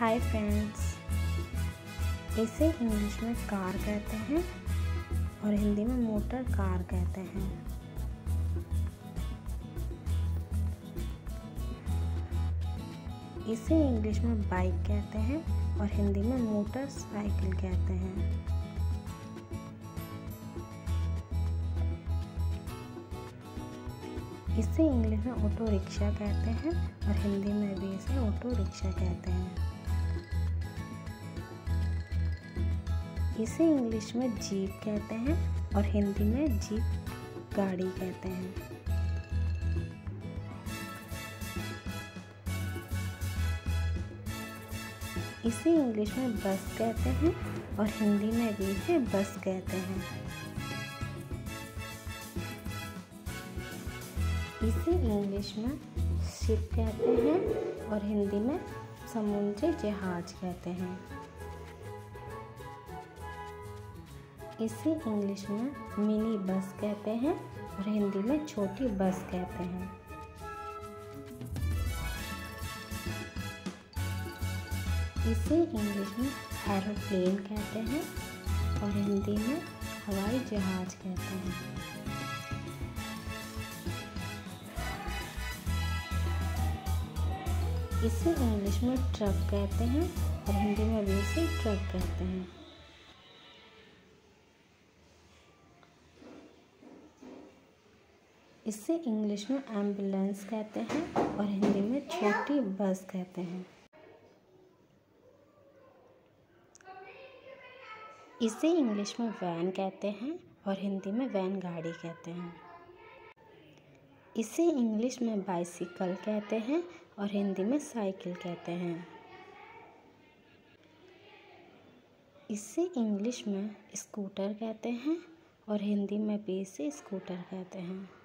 हाय friends इसे English में car कहते हैं और हिंदी में मोटर कार कहते हैं। इसे इंग्लिश में बाइक कहते हैं और हिंदी में मोटर साइकिल कहते हैं। इसे इंग्लिश में ऑटो रिक्शा कहते हैं और हिंदी में भी इसे ऑटो रिक्शा कहते हैं। इसे इंग्लिश में जीप कहते हैं और हिंदी में जीप गाड़ी कहते हैं। इसे इंग्लिश में बस कहते हैं और हिंदी में भी इसे बस कहते हैं। इसे इंग्लिश में शिप कहते हैं और हिंदी में समुद्री जहाज़ कहते हैं। इसे इंग्लिश में मिनी बस कहते हैं और हिंदी में छोटी बस कहते हैं। इसे इंग्लिश में एरोप्लेन कहते हैं और हिंदी में हवाई जहाज़ कहते हैं। इसे इंग्लिश में ट्रक कहते हैं और हिंदी में भी इसे ट्रक कहते हैं। इसे इंग्लिश में एंबुलेंस कहते हैं और हिंदी में छोटी बस कहते हैं। इसे इंग्लिश में वैन कहते हैं और हिंदी में वैन गाड़ी कहते हैं। इसे इंग्लिश में बाइसिकल कहते हैं और हिंदी में साइकिल कहते हैं। इसे इंग्लिश में स्कूटर कहते हैं और हिंदी में भी इसे स्कूटर कहते हैं।